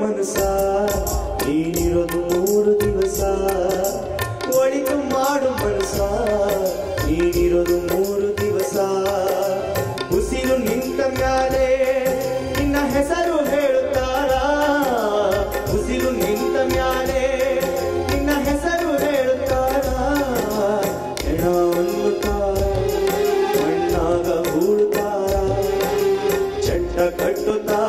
ಮನಸ ನೀನಿರೋದು ಮೂರು ದಿವಸ. ಒಳಿತು ಮಾಡು ಮನಸ ನೀನಿರೋದು ಮೂರು ದಿವಸ. ಉಸಿರು ನಿಂತ ಮೇಲೆ ನಿನ್ನ ಹೆಸರು ಹೇಳುತ್ತಾರ? ಉಸಿರು ನಿಂತ ಮೇಲೆ ನಿನ್ನ ಹೆಸರು ಹೇಳುತ್ತಾರ? ಏನೋ ತಾರ ಕಣ್ಣಾಗ ಹೂಡುತ್ತಾರ ಚಟ್ಟ ಕಟ್ಟುತ್ತಾರ